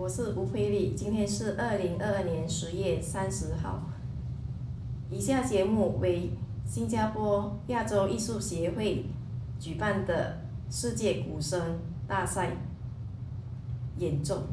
我是吴佩丽，今天是二零二二年十月三十号。以下节目为新加坡亚洲艺术协会举办的世界鼓声大赛演奏。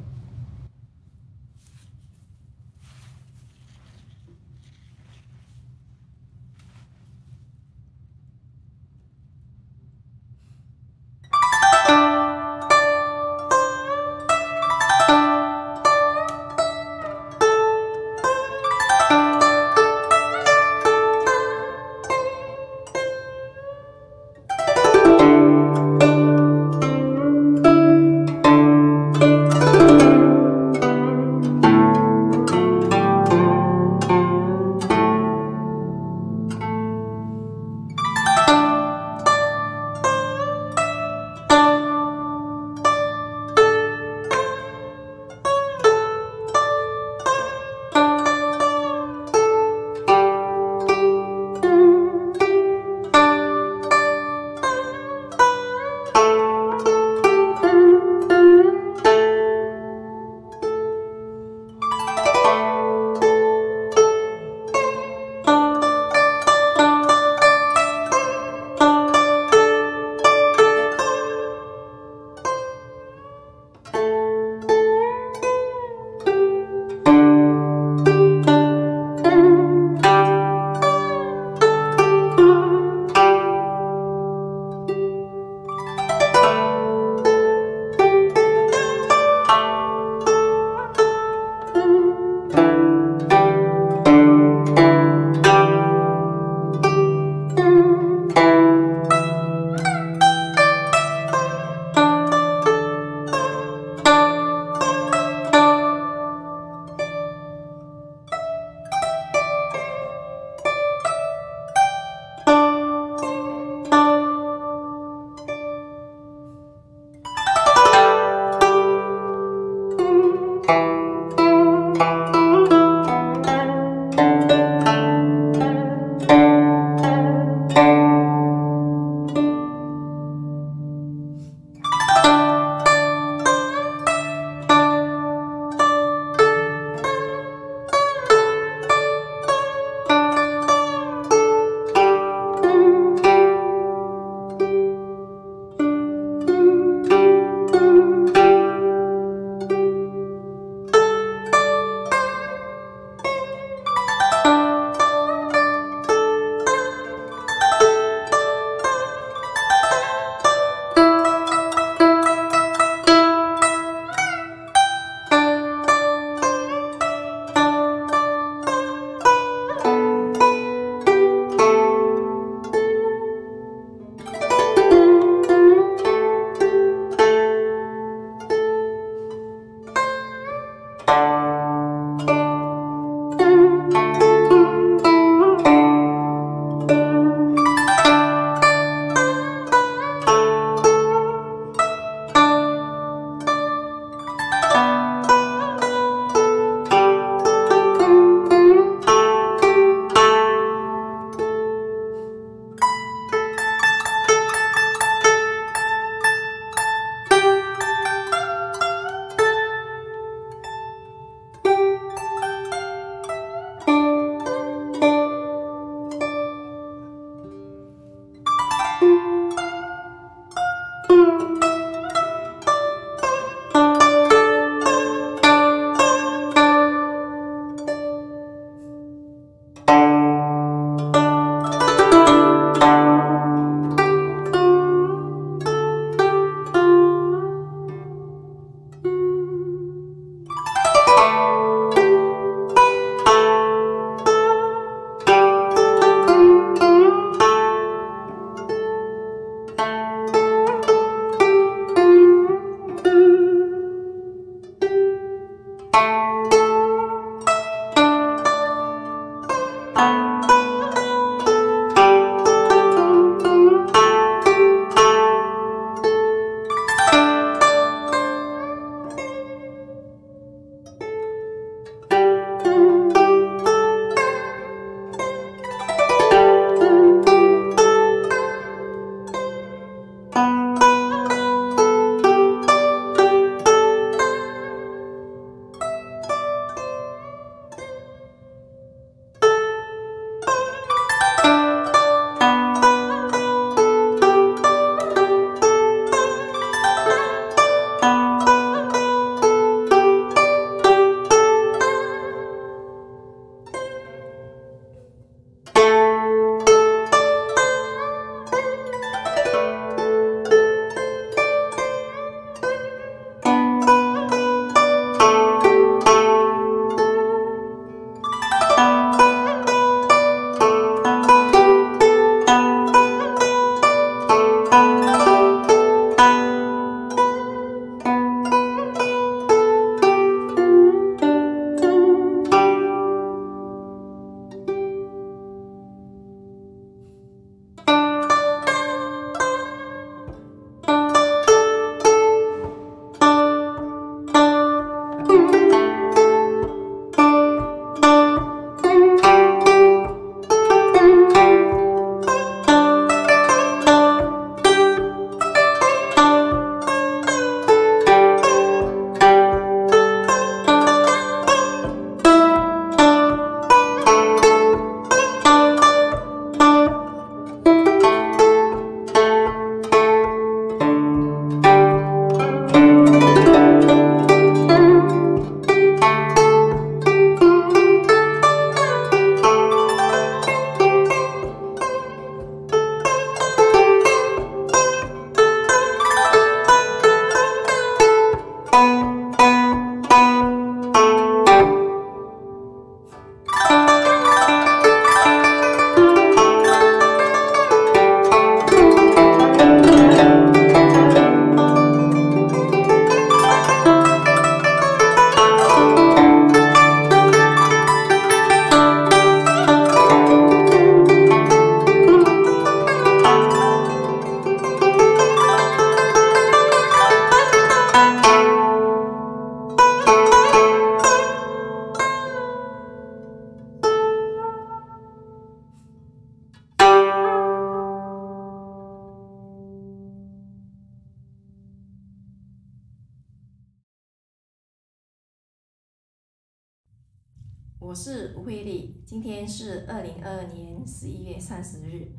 我是吴慧丽，今天是二零二二年十一月三十日。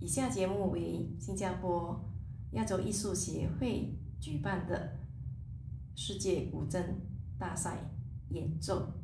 以下节目为新加坡亚洲艺术协会举办的世界古筝大赛演奏。